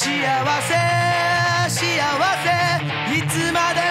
幸せ幸せいつまで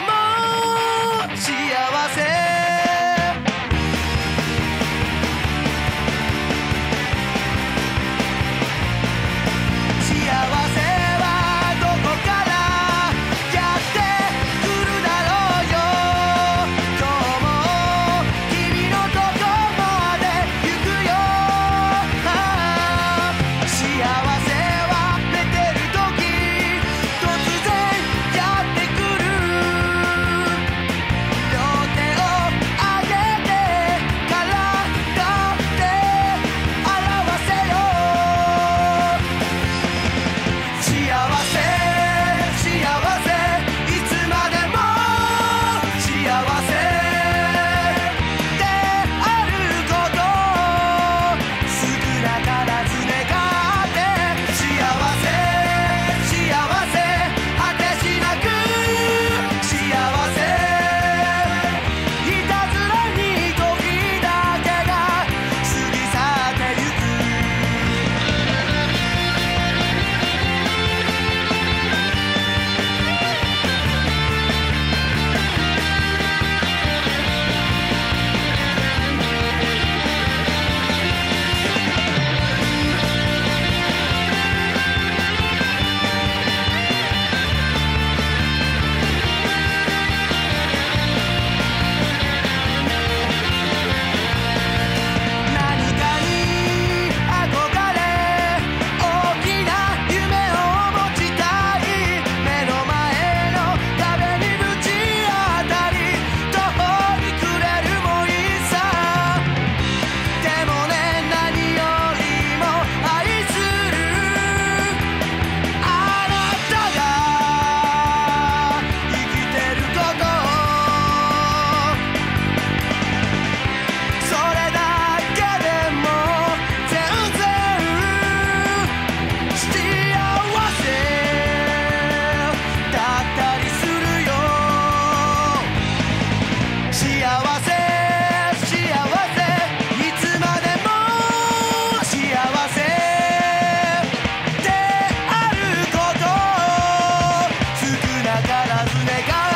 らず願う